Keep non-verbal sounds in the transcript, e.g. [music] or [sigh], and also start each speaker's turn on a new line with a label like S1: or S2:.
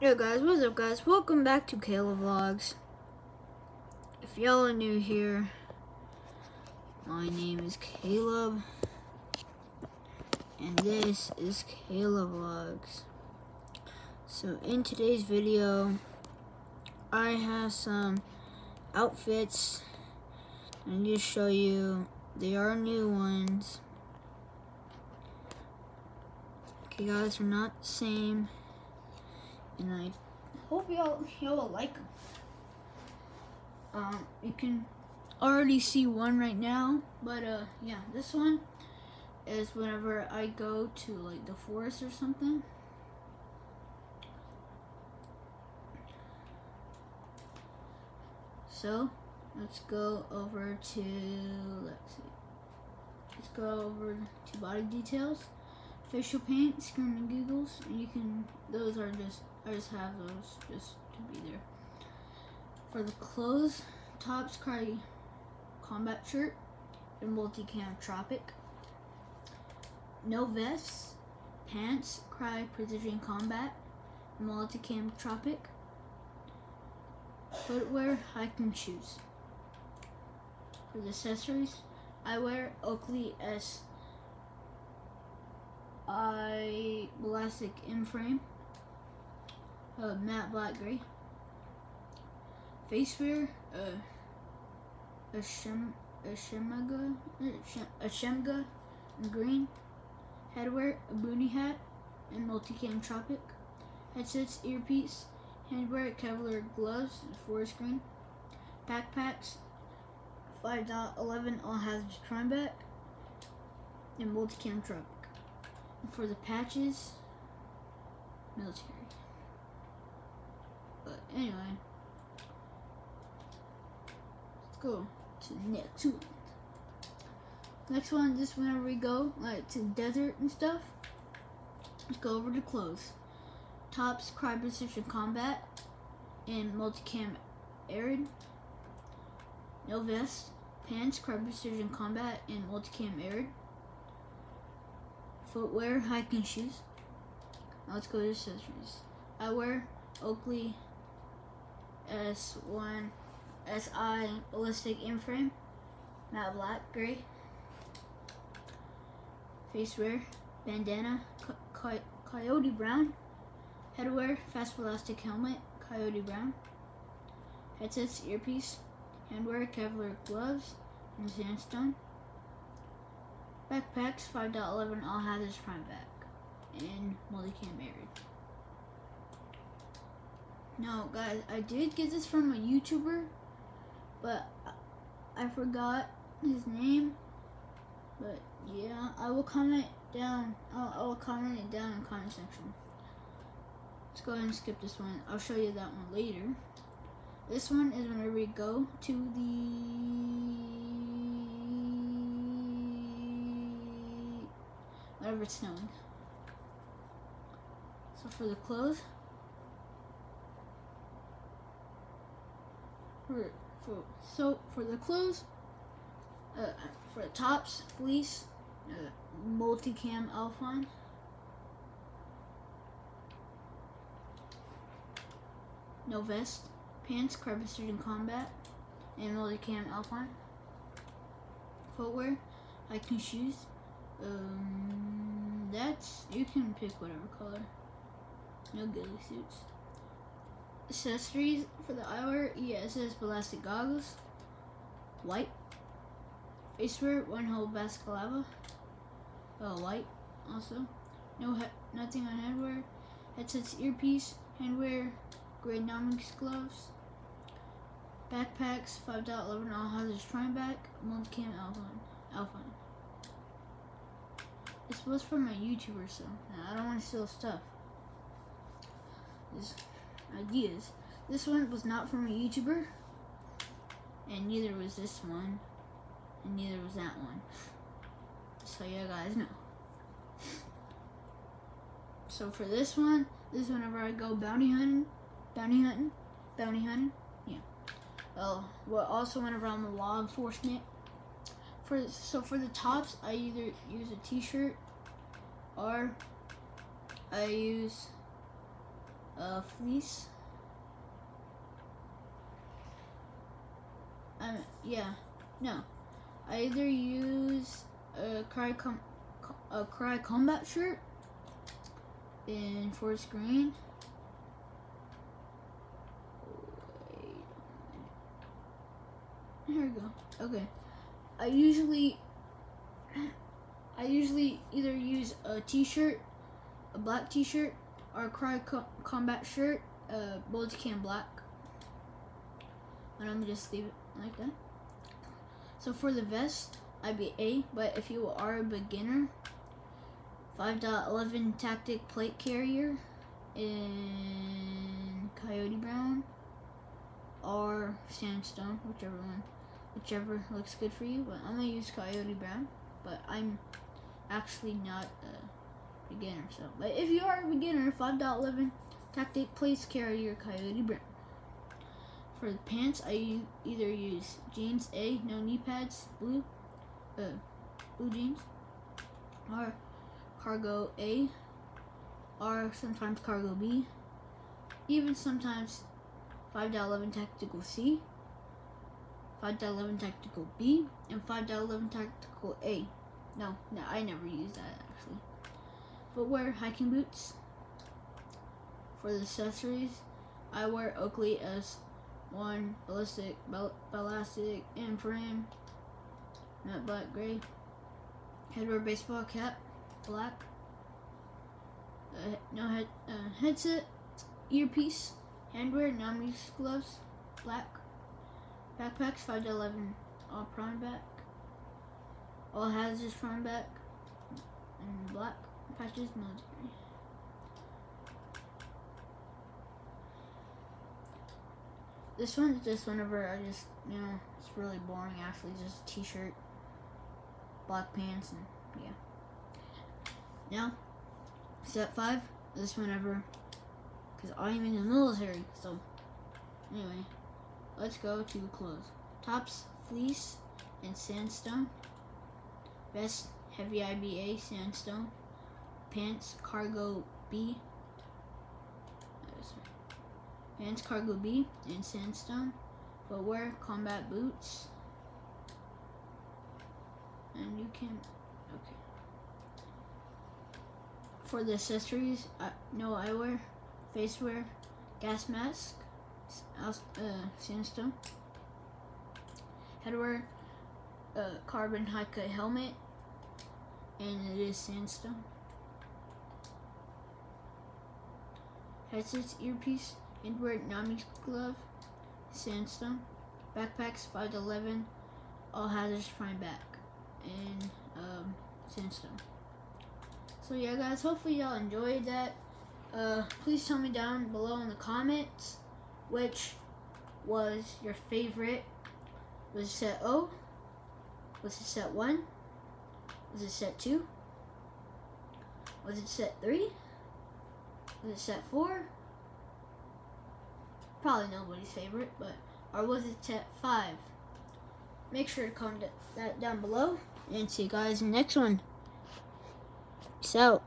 S1: Yo guys, what's up guys? Welcome back to Kayla Vlogs. If y'all are new here, my name is Caleb. And this is Kayla Vlogs. So in today's video, I have some outfits. Need to show you. They are new ones. Okay guys, they're not the same and I hope y'all y'all like them. Um, you can already see one right now, but uh, yeah, this one is whenever I go to like the forest or something. So let's go over to let's see. Let's go over to body details facial paint, scream and giggles, and you can, those are just, I just have those just to be there. For the clothes, tops Crye combat shirt and multicam tropic. No vests, pants Crye precision combat, multicam tropic. Footwear, hiking shoes. For the accessories, I wear Oakley S I Ballistic M frame, uh, matte black gray. Face wear, uh, a shem, a shemagh, a shemagh green. Headwear, a boonie hat, and multicam tropic. Headsets, earpiece, handwear, Kevlar gloves, forest green. Backpacks, 5.11 all hazards prime back, and multicam tropic for the patches, military. But anyway, let's go to the next one. Next one, just whenever we go like to desert and stuff, let's go over to clothes. Tops, Crye Precision Combat, and Multicam Arid. No vest, pants, Crye Precision Combat, and Multicam Arid footwear, hiking shoes. Now let's go to accessories. I wear Oakley S1 SI ballistic in-frame, matte black, gray. Face wear, bandana, co coyote brown. Headwear, fast ballistic helmet, coyote brown. Headsets, earpiece, handwear, Kevlar gloves, and sandstone. Backpacks 5.11 all hazards prime back and multicam married. Now guys, I did get this from a YouTuber, but I forgot his name. But yeah, I will comment down. I'll, I will comment it down in the comment section. Let's go ahead and skip this one. I'll show you that one later. This one is whenever we go to the whenever it's snowing. So for the clothes, for for so for the clothes, uh, for the tops, fleece, uh, multicam alpine. No vest, pants, carbon in combat, and multicam alpine. Footwear, hiking shoes, um, that's, you can pick whatever color. No ghillie suits. Accessories for the eyewear, ESS ballistic goggles. White. Facewear, one whole balaclava. Oh, white also. No, nothing on headwear. Headsets, earpiece, handwear, gray Nomex gloves. Backpacks, 5.11 all hazards Trimeback, multicam Alpine. Alpine. This was from a YouTuber, so I don't want to steal stuff. These ideas. This one was not from a YouTuber, and neither was this one, and neither was that one. So you guys know. So for this one, this is whenever I go bounty hunting, bounty hunting, bounty hunting, yeah. Oh, well, also whenever I'm a law enforcement, for so for the tops, I either use a t-shirt or I use uh, fleece. Um, yeah, no. I either use a Crye com a Crye combat shirt in forest green. Here we go. Okay. I usually [clears throat] I usually either use a t-shirt, a black t-shirt, or Crye co combat shirt, uh, can black. And I'm just leave it like that. So for the vest, I'd be A, but if you are a beginner, 5.11 tactic plate carrier in Coyote Brown or Sandstone, whichever one, whichever looks good for you. But I'm gonna use Coyote Brown, but I'm actually not a beginner. So, but if you are a beginner, 5.11 tactic please carry your Coyote Brown. For the pants, I either use jeans A, no knee pads, blue, uh, blue jeans, or cargo A, or sometimes cargo B, even sometimes 5.11 tactical C, 5.11 tactical B, and 5.11 tactical A. No, no, I never use that actually. Footwear, hiking boots. For the accessories, I wear Oakley S one ballistic, ball ballistic, and frame, matte black gray, headwear baseball cap, black, uh, no head, uh, headset, earpiece, handwear, Nami's gloves, black, backpacks 5 to 11, all prime back, all hazards prime back, and black patches military. This one's just whenever I just, you know, it's really boring actually, just t-shirt, black pants, and yeah. Now, step five, this whenever, because I'm in the military, so, anyway, let's go to clothes. Tops, fleece, and sandstone. Vest, heavy IBA, sandstone. Pants, cargo B, pants Cargo B and Sandstone. Footwear, combat boots. And you can, okay. For the accessories, uh, no eyewear, face wear, gas mask, uh, sandstone. Headwear, uh, carbon high cut helmet, and it is sandstone. Headsets, earpiece, Inward Nami's glove, sandstone, backpacks 511, all hazards prime back, and um, sandstone. So yeah, guys, hopefully y'all enjoyed that. Uh, please tell me down below in the comments which was your favorite. Was it set O? Was it set 1? Was it set 2? Was it set 3? Was it set 4? Probably nobody's favorite, but or was it set five? Make sure to comment that down below and see you guys next one. Out.